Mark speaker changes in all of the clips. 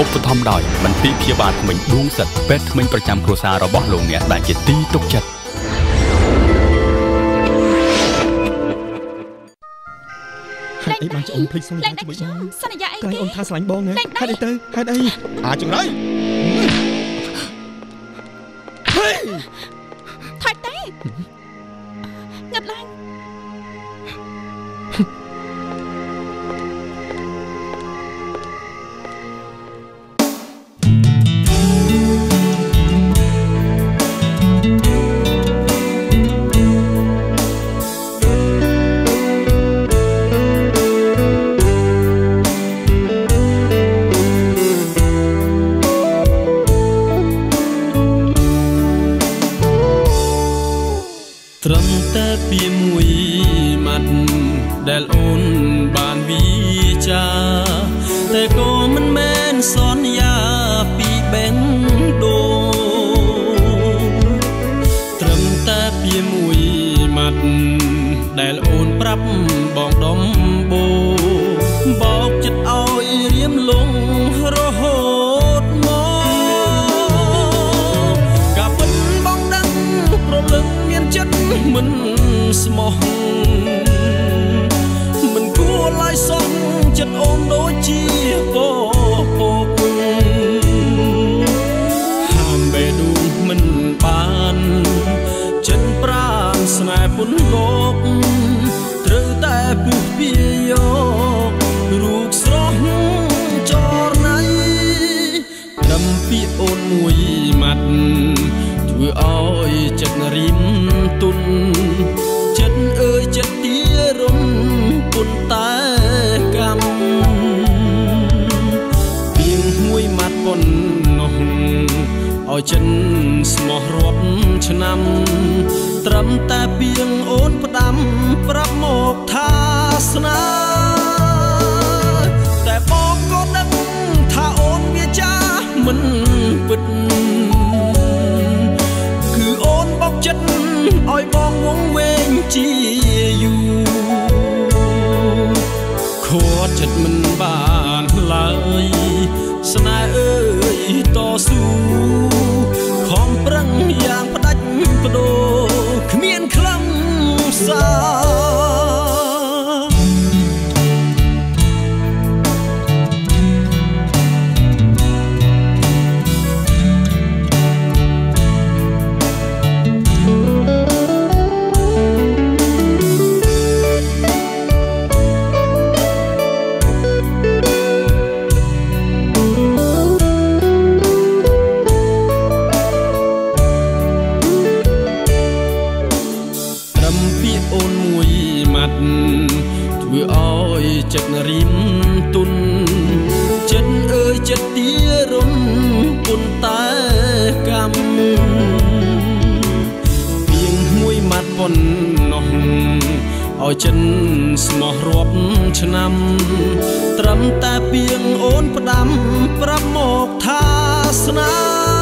Speaker 1: ឧបត្ថម្ភដោយមន្ទីរព្យាបាលថ្មិញដួងសិតពេទ្យថ្មិញប្រចាំគ្រួសាររបស់លោកអ្នកដែលជាទីទុកចិត្ត
Speaker 2: ហេតុអីបានជាអូនភ្លេចសន្យាជាមួយបង
Speaker 3: សន្យាអី
Speaker 2: ក្រែង
Speaker 3: គេ
Speaker 2: អូនថាស្រឡាញ់បងណា
Speaker 3: លែងដៃ
Speaker 2: ហេតុអីទៅហេតុអីអាចង្រៃហេ
Speaker 3: ថយទេ
Speaker 4: ពីមួយម៉ាត់ដែលអូនបានវិចាតែក៏មិនមែនសន្យាពីបេះដូងត្រឹមតែពីមួយម៉ាត់ដែលអូនប្រាប់បងដំបូងបោកចិត្តឲ្យរៀមលងរហូតមកកាពិនបងដឹងប្រលឹងមានចិត្តមិន ស្មោះមិនគួរឡាយសោះចិត្តអូនដូចជាពពកហាមបេះដូងមិនបានចិនប្រានស្នេហ៍ពុនលោកត្រូវតែពុះពីយករូបស្រស់ចរណៃត្រឹមពីអូនមួយម៉ាត់ធ្វើឲ្យចិត្តរីមទុន ចិត្តអើយចិត្តទារំពុនតែកម្មពីងមួយម៉ាត់ប៉ុននោះឲ្យចិនស្មោះរាប់ឆ្នាំ ត្រឹមតែពីងអូនផ្ដាំ ប្រាប់មកថាស្នាតែបងក៏ដឹងថាអូនវាចាមិនពិត វែ អូនមួយម៉ាត់ធ្វើឲ្យចិត្តរីមទុនចិត្តអើយចិត្តទារំពុនតែកម្មពីងមួយម៉ាត់ប៉ុននោះឲ្យចិនស្មោះរាប់ឆ្នាំ ត្រឹមតែពីងអូនផ្ដាំប្រាប់មកថាស្នា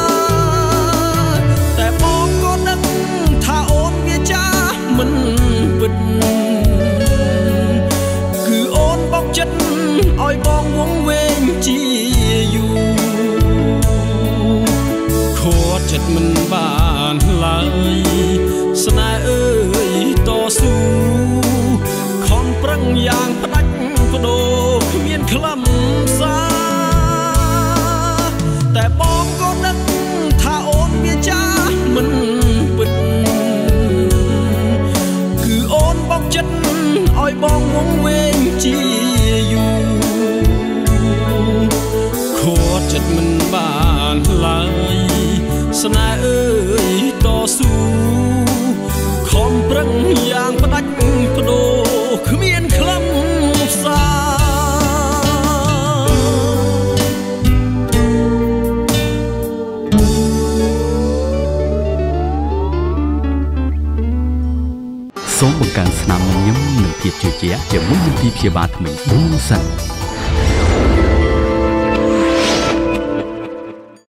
Speaker 4: ស៊ូខំប្រឹងយ៉ាងផ្ដាច់បដូរគ្មានខ្លឹមសារ តែបងក៏ដឹងថាអូនវាចាមិនពិតគឺអូនបោកចិត្តឲ្យបងវងវែ
Speaker 1: សូមបង្កើនស្នាមញញឹមនិងភាពជឿជាក់ជាមួយមន្ទីរព្យាបាលថ្មិញដួងសិន